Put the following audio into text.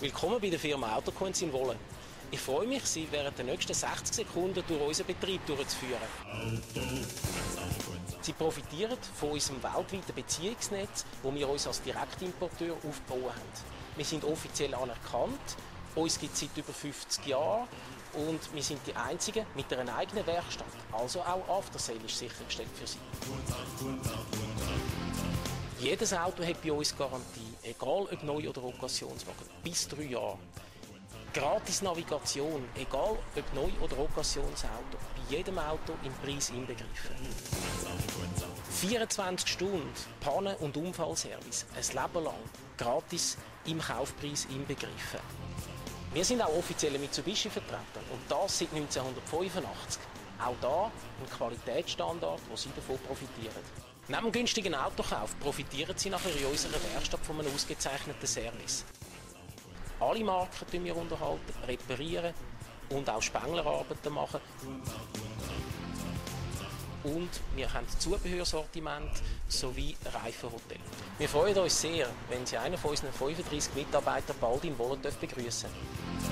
Willkommen bei der Firma Autokunst in Wolle. Ich freue mich, Sie während der nächsten 60 Sekunden durch unseren Betrieb durchzuführen. Sie profitieren von unserem weltweiten Beziehungsnetz, wo wir uns als Direktimporteur aufgebaut haben. Wir sind offiziell anerkannt, uns gibt es seit über 50 Jahren und wir sind die Einzigen mit einer eigenen Werkstatt. Also auch After Sale ist sichergestellt für Sie. Jedes Auto hat bei uns Garantie, egal ob neu oder Occasionswagen, bis drei Jahre. Gratis Navigation, egal ob neu oder Occasionsauto, bei jedem Auto im Preis inbegriffen. 24 Stunden Pannen- und Unfallservice, ein Leben lang, gratis im Kaufpreis inbegriffen. Wir sind auch offizielle Mitsubishi-Vertreter und das seit 1985. Auch da ein Qualitätsstandard, wo Sie davon profitieren. Neben dem günstigen Autokauf profitieren Sie nachher in unserer Werkstatt von einem ausgezeichneten Service. Alle Marken wir unterhalten, reparieren und auch Spenglerarbeiten machen. Und wir haben Zubehörsortiment sowie Reifenhotel. Wir freuen uns sehr, wenn Sie einen von unseren 35 Mitarbeitern bald in Wolle begrüßen dürfen.